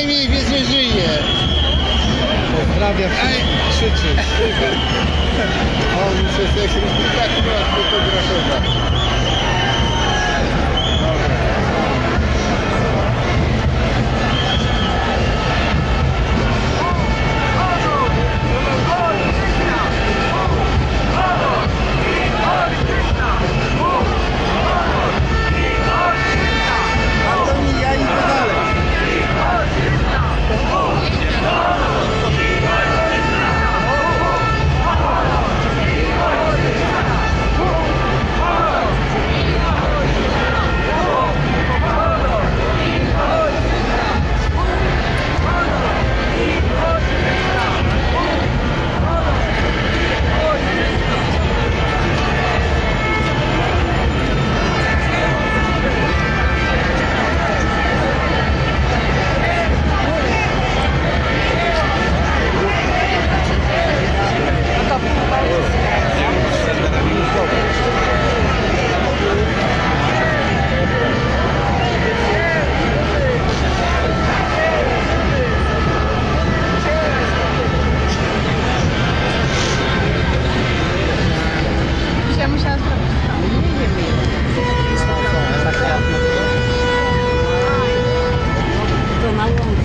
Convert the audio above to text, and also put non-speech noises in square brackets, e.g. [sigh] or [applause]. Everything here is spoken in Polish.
najmniej wie, że żyje. Pozdrawia Ej. krzyczy. [laughs] On muszę sobie tak fotografować. Malone.